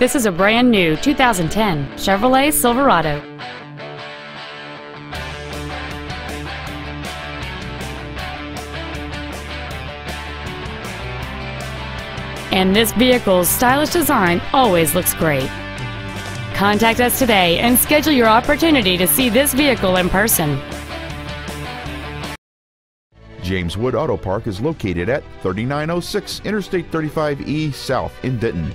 This is a brand new 2010 Chevrolet Silverado. And this vehicle's stylish design always looks great. Contact us today and schedule your opportunity to see this vehicle in person. James Wood Auto Park is located at 3906 Interstate 35E South in Denton.